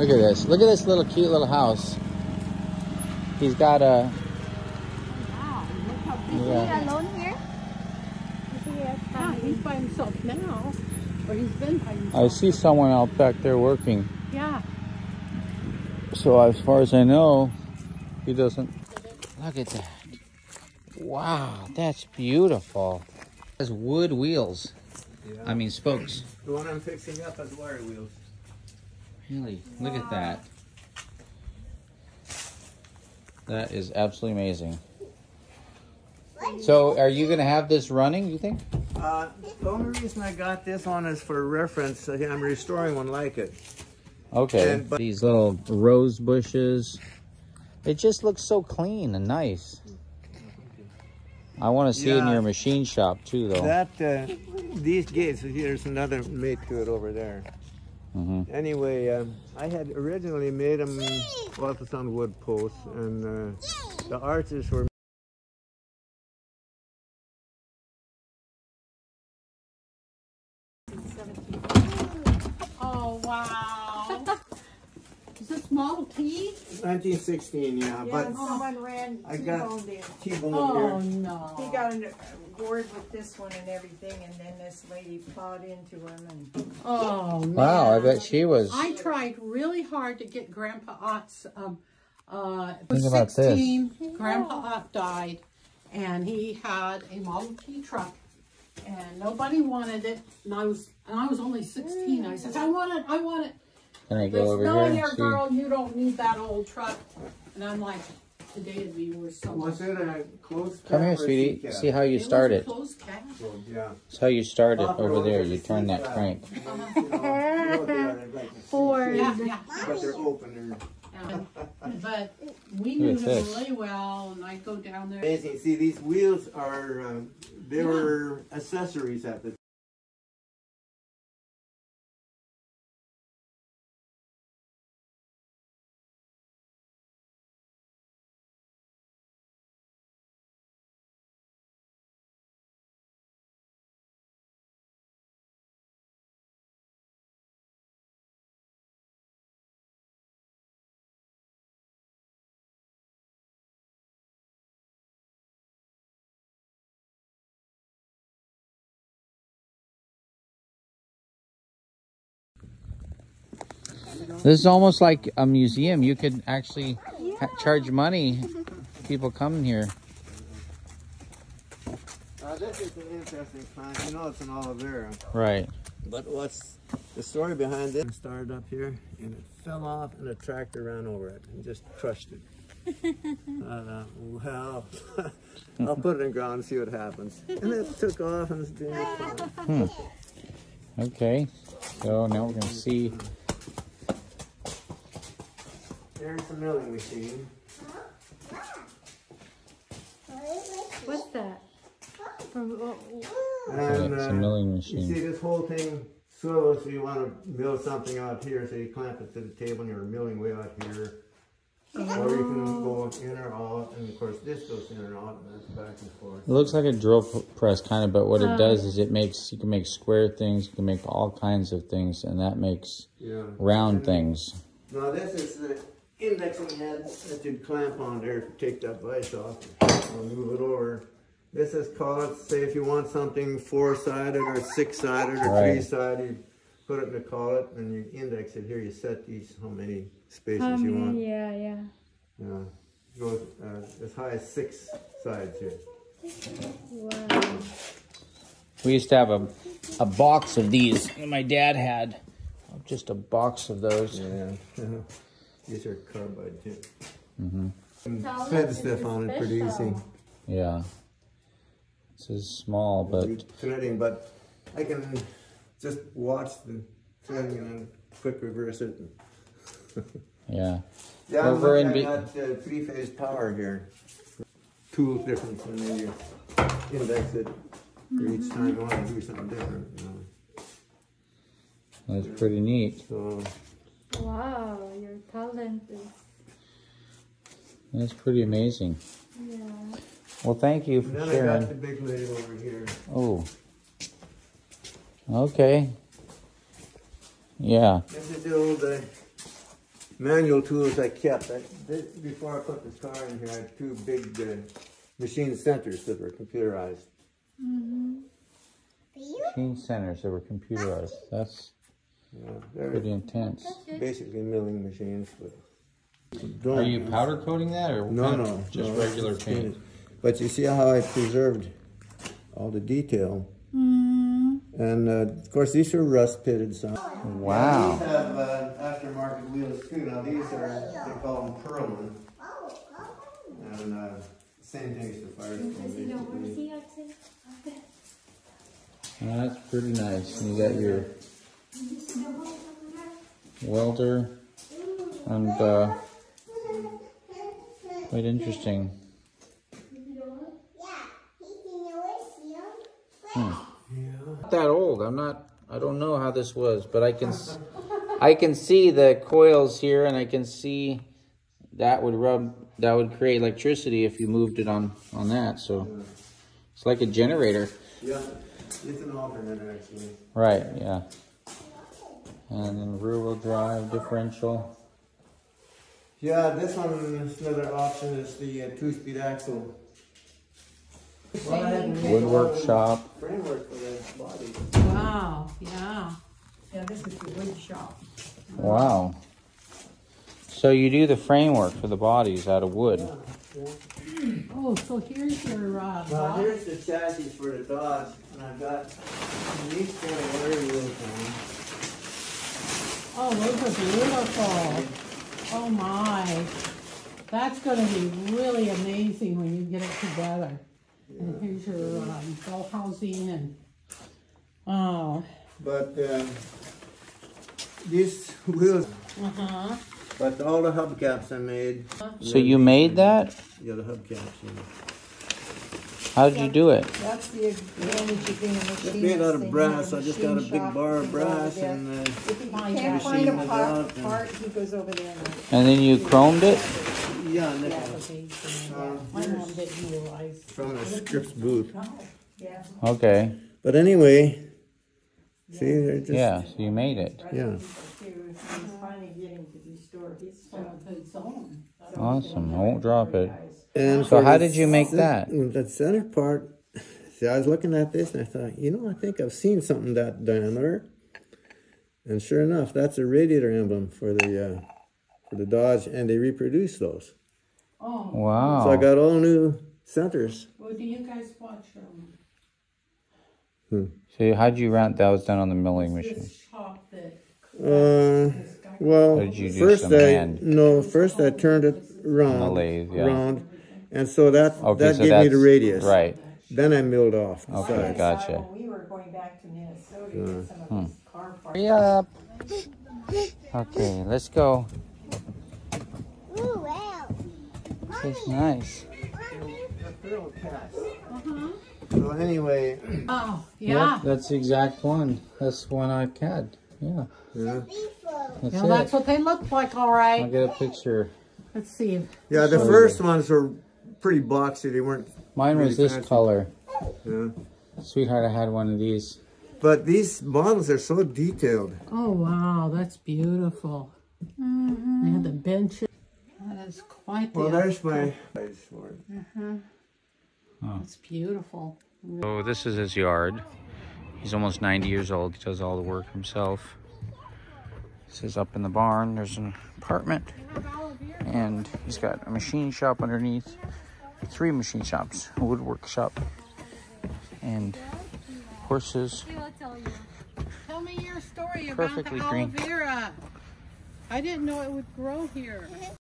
Look at this. Look at this little cute little house. He's got a. Wow, look how big. Is he alone here? Is he Yeah, he's by himself now. Or he's been by himself. I see someone out back there working. Yeah. So as far as I know, he doesn't. Look at that. Wow, that's beautiful. Has wood wheels. Yeah. I mean spokes. The one I'm fixing up has wire wheels. Really? Look at that. That is absolutely amazing. So, are you going to have this running, you think? Uh, the only reason I got this on is for reference. uh, I'm restoring one like it. Okay. And- but- These little rose bushes. It just looks so clean and nice. I want to see it in your machine shop too, though. That uh, these gates. There's another mate to it over there. Hmm Anyway, um, I had originally made them well, it's on wood posts, and uh, the arches were. Oh, wow. Is Model T? 1916, yeah, but Yeah, someone ran I got- T-boned him. Oh, here. no. He got an board with this one and everything, and then this lady plowed into him and. Oh, man. Wow, I bet she was. I tried really hard to get Grandpa Ott's. Um, uh, Think was about this. 16. Grandpa Ott died, and he had a Model T truck, and nobody wanted it. And I was, and I was only 16. I said, I want it, I want it. Can I go over no, here and here, girl, you don't need that old truck. And I'm like, today we were so much. Was it a closed Come here, sweetie. sea? See how you It start it. closed cab. Yeah. It's how you start it Off-road over there. You turn that cab. crank. You know, you know, they are like Four. Yeah, yeah. But they're open. Um, but we knew Look him this. really well, and I'd go down there. amazing. See, these wheels are, um, they Yeah. were accessories at the This is almost like a museum. You could actually ha- charge money. People coming here. Uh, this is an interesting plant. You know it's an aloe vera. Right. But what's the story behind it? It started up here and it fell off and a tractor ran over it and just crushed it. uh, well, I'll put it in ground and see what happens. And it took off and it's doing fine. Okay. So now we're gonna see. There's the milling machine. What's that? From, oh, oh, And it's a uh, milling you see this whole thing swivels so you want to mill something out here so you clamp it to the table and you're milling way out here. Or you can go in or out, and of course this goes in and out, and that's back and forth. It looks like a drill press kind of, but what it does is it makes you can make square things, you can make all kinds of things, and that makes Yeah. round And things. Now this is the indexing head that you'd clamp on there to take that vise off and move it over. This is called, say if you want something four-sided or six-sided or Right. three-sided, put it in the collet and you index it here. You set these, how many spaces how you want. many? Yeah, yeah. Yeah. Goes uh, as high as six sides here. Wow. We used to have a, a box of these. that My dad had just a box of those. Yeah. These are carbide too. hmm And Tell thread stuff on it pretty easy. Yeah. This is small, but threading, but I can just watch the threading and then quick reverse it. yeah. Yeah, I'm Over looking at uh, three-phase power here. Tool difference and then you index it for each time you want to do something different. You know. That's pretty neat. So Wow, your talent is, That's pretty amazing. yeah. Well, thank you and for then I got the sharing. big lady over here. Oh. Okay. Yeah. This is the old uh, manual tools I kept. I, this, before I put this car in here, I had two big uh, machine centers that were computerized. Mm -hmm. Machine centers that were computerized. That's Yeah, they're pretty intense. basically milling machines, but Are you powder coating that or No, no, just no, regular paint? painted. But you see how I preserved all the detail. And uh, of course, these are rust pitted some. Wow. These have uh, aftermarket wheels too. Now these are they call them Perlman, and uh, same thing as the Firestone basically. That's pretty nice. And you got your welder and uh, quite interesting. Not that old. I'm not. I don't know how this was, but I can. s- I can see the coils here, and I can see that would rub. That would create electricity if you moved it on on that. So it's like a generator. Yeah, it's an alternator actually. Right, yeah. And then rear wheel drive differential. Yeah, this one is another option is the uh, two-speed axle. Well, I had to make all Woodwork shop. Framework for the body. Wow, yeah. Yeah, this is the wood shop. Wow. So you do the framework for the bodies out of wood. Oh, so here's your, uh, Now box. here's the chassis for the Dodge, and I've got these kind of air wheels Oh, those are beautiful. Oh my. That's gonna be really amazing when you get it together. And here's your, um, bell housing and, oh. But um, these wheels, uh-huh. but all the hubcaps I made. So you made that? Yeah, the hubcaps. Yeah. How did you do it? That's the advantage of being a Just machinist. made out of brass. I just got a big bar of goes over brass there. and uh, If he My can't find a Machine part, and- part, he goes over there and And then you chromed it? yeah, and then application. Uh, My mom didn't realize. from the Scripps-Booth. Okay. But anyway, see, they're just Yeah, so you made it. yeah. He's finally getting to restore his stuff. Of its own. Awesome. I won't drop it. And So how did you make cen- that? The center part. See, I was looking at this and I thought, you know, I think I've seen something that diameter. And sure enough, that's a radiator emblem for the uh, for the Dodge, and they reproduce those. Oh, Wow. So I got all new centers. well, do you guys watch, um, So how'd you round that was done on the milling machine? this shop that Uh, well, did you do first some I hand? no, first I turned it round, On the lathe, yeah. round, and so that Okay, that so gave me the radius. Right. Then I milled off. Okay, sides. gotcha. We were going back to Minnesota to some of his hmm. car parts. Hurry up. Okay, let's go. It's nice. Thorough cast. So anyway, Oh, yeah. Yep, that's the exact one. That's the one I had. Yeah. yeah. That's Yeah, it. that's what they look like, all right. I'll get a picture. Let's see. Yeah, the first ones were pretty boxy. They weren't. Mine was this fancy. color. Yeah. Sweetheart, I had one of these. But these models are so detailed. Oh, wow, that's beautiful. Mm-hmm. They had the benches. That is quite the, Well, there's my. for it. Mm-hmm. Oh. that's beautiful. So this is his yard. He's almost 90 years old. He does all the work himself. This is up in the barn. There's an apartment. And he's got a machine shop underneath. Three machine shops. A woodwork shop. And horses. Tell me your story about the aloe green. vera. I didn't know it would grow here.